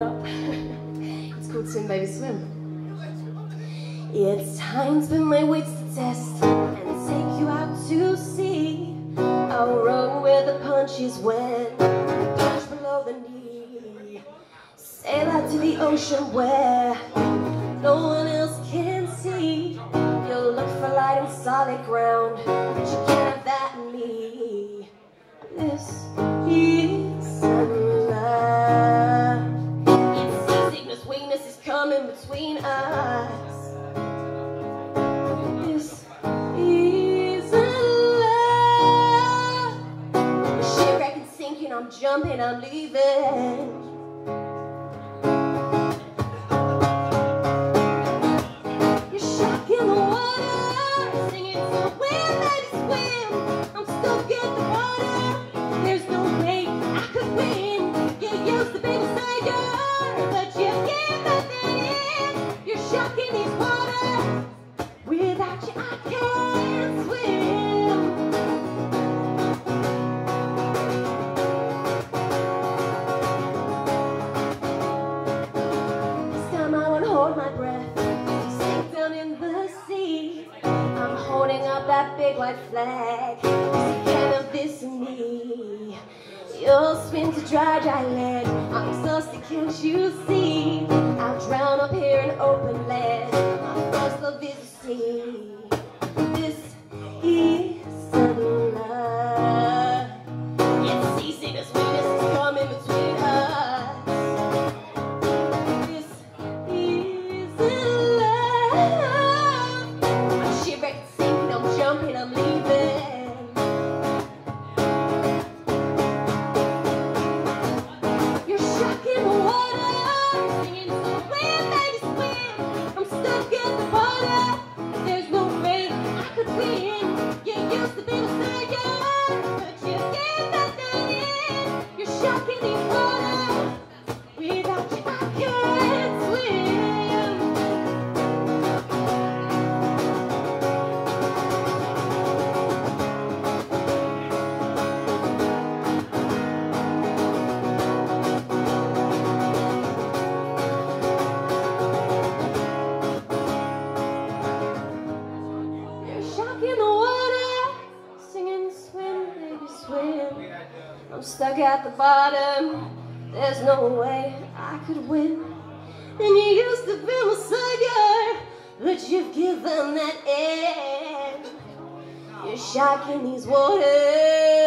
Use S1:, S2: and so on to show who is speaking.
S1: it's called Swim Baby Swim. It's time to put my wits to test and take you out to sea. I'll where the punch is wet, below the knee. Sail out to the ocean where no one else can see. You'll look for light on solid ground, but you can't in me. This coming between us. This isn't love. Sinking, I'm jumping, I'm leaving. Big white flag. Kind of this me. You'll spin to dry, dry land. I'm exhausted, can't you see? Up here in open land. My first love is the sea. Shocking swim. I'm stuck at the bottom. There's no way I could win. And you used to be my savior, but you've given that end. You're shocking these waters.